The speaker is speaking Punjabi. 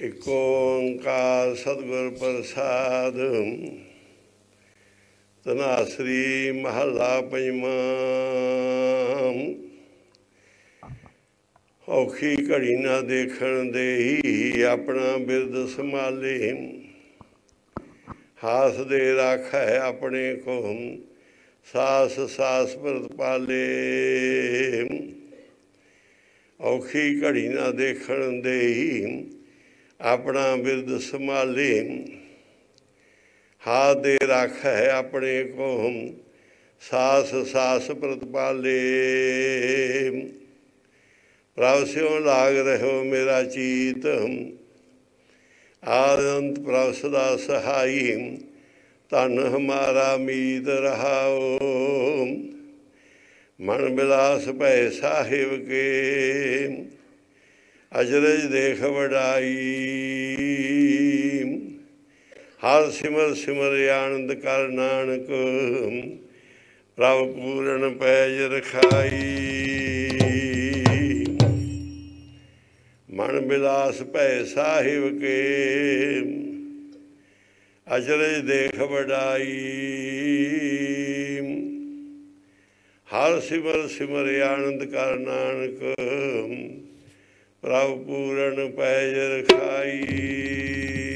ਇਕ ਓੰਕਾਰ ਸਤਿਗੁਰ ਪ੍ਰਸਾਦ। ਤਨਾਸਰੀ ਮਹੱਲਾ ਪੰਜਵਾਂ। ਔਖੀ ਘੜੀ ਨਾ ਦੇਖਣ ਦੇਹੀ, ਆਪਣਾ ਬਿਰਦ ਸੰਭਾਲੇ। ਹਾਸ ਦੇ ਰਾਖੈ ਆਪਣੇ ਕੋ ਸਾਸ ਸਾਸ ਪ੍ਰਤ ਔਖੀ ਘੜੀ ਨਾ ਦੇਖਣ ਦੇ ਆਪਣਾ ਬਿਰਦ ਸੰਭਾਲੇ। ਹਾ ਦੇ ਰੱਖ ਹੈ ਆਪਣੇ ਕੋ ਸਾਸ ਸਾਸ ਪ੍ਰਤਪਾਲੇ ਪ੍ਰਭ ਸਿਉ ਲਾਗ ਰਹੋ ਮੇਰਾ ਚੀਤ ਆਨੰਦ ਪ੍ਰਭ ਸਦਾ ਸਹਾਈ। ਧਨ ਹਮਾਰਾ ਮੀਤ ਰਹਾਓ ਮਨ ਬਿਲਾਸ ਭੈ ਸਾਹਿਬ ਕੇ। ਅਜਰਜ ਦੇਖ ਵਡਾਈ। ਹਰ ਸਿਮਰ ਸਿਮਰ ਆਨੰਦ ਕਰ ਨਾਨਕ, ਪ੍ਰਭ ਪੂਰਨ ਪੈਜ ਰਖਾਈ। ਮਨ ਬਿਲਾਸ ਭੈ ਸਾਹਿਬ ਕੇ ਅਜਰਜ ਦੇਖ ਵਡਾਈ। ਹਰ ਸਿਮਰ ਸਿਮਰ ਆਨੰਦ ਕਰ ਨਾਨਕ ਪ੍ਰਭ ਪੂਰਨ ਪੈਜ ਰਖਾਈ